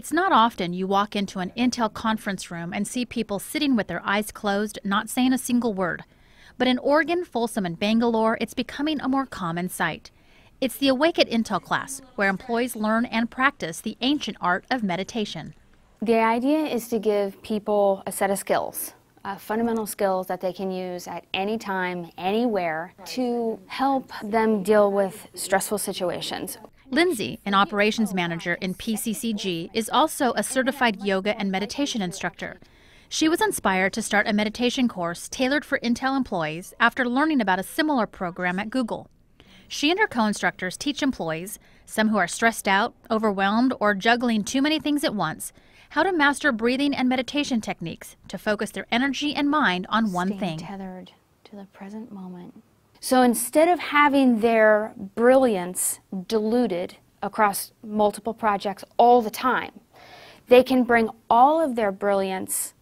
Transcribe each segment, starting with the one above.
It's not often you walk into an Intel conference room and see people sitting with their eyes closed, not saying a single word. But in Oregon, Folsom, and Bangalore, it's becoming a more common sight. It's the Awake at Intel class, where employees learn and practice the ancient art of meditation. The idea is to give people a set of skills, uh, fundamental skills that they can use at any time, anywhere, to help them deal with stressful situations. Lindsay, an operations manager in PCCG, is also a certified yoga and meditation instructor. She was inspired to start a meditation course tailored for Intel employees after learning about a similar program at Google. She and her co instructors teach employees, some who are stressed out, overwhelmed, or juggling too many things at once, how to master breathing and meditation techniques to focus their energy and mind on one Staying thing. tethered to the present moment. So instead of having their brilliance diluted across multiple projects all the time, they can bring all of their brilliance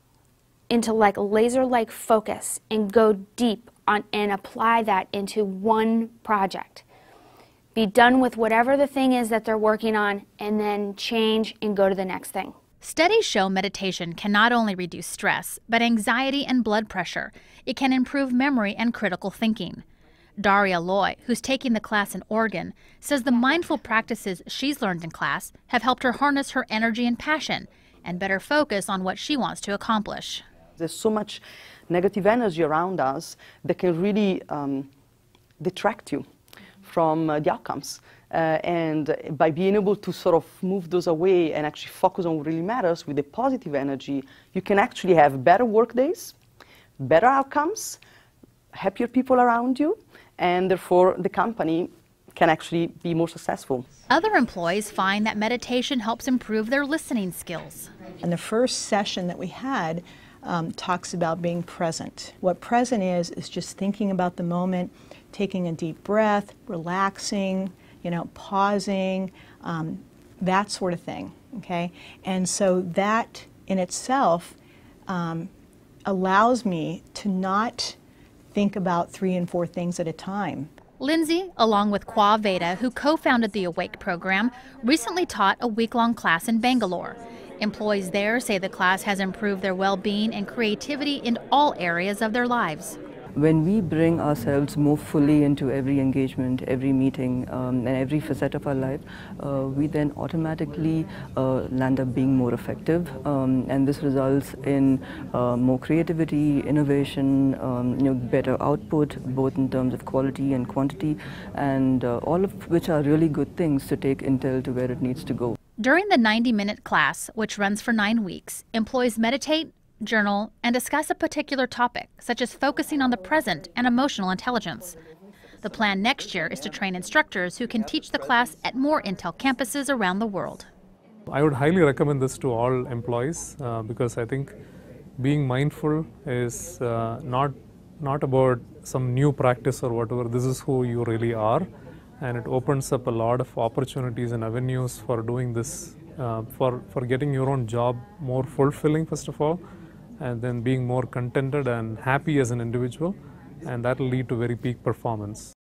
into like laser like focus and go deep on and apply that into one project. Be done with whatever the thing is that they're working on and then change and go to the next thing. Studies show meditation can not only reduce stress, but anxiety and blood pressure. It can improve memory and critical thinking. Daria Loy, who's taking the class in Oregon, says the mindful practices she's learned in class have helped her harness her energy and passion and better focus on what she wants to accomplish. There's so much negative energy around us that can really um, detract you from uh, the outcomes. Uh, and by being able to sort of move those away and actually focus on what really matters with the positive energy, you can actually have better work days, better outcomes, happier people around you, and therefore the company can actually be more successful. Other employees find that meditation helps improve their listening skills. And the first session that we had um, talks about being present. What present is, is just thinking about the moment, taking a deep breath, relaxing, you know, pausing, um, that sort of thing. Okay? And so that in itself um, allows me to not think about three and four things at a time. Lindsay, along with Kwa Veda, who co founded the Awake program, recently taught a week long class in Bangalore. Employees there say the class has improved their well being and creativity in all areas of their lives. When we bring ourselves more fully into every engagement, every meeting, um, and every facet of our life, uh, we then automatically uh, land up being more effective, um, and this results in uh, more creativity, innovation, um, you know, better output, both in terms of quality and quantity, and uh, all of which are really good things to take Intel to where it needs to go. During the 90 minute class, which runs for nine weeks, employees meditate, journal, and discuss a particular topic, such as focusing on the present and emotional intelligence. The plan next year is to train instructors who can teach the class at more Intel campuses around the world. I would highly recommend this to all employees uh, because I think being mindful is uh, not not about some new practice or whatever. This is who you really are and it opens up a lot of opportunities and avenues for doing this, uh, for, for getting your own job more fulfilling, first of all, and then being more contented and happy as an individual, and that will lead to very peak performance.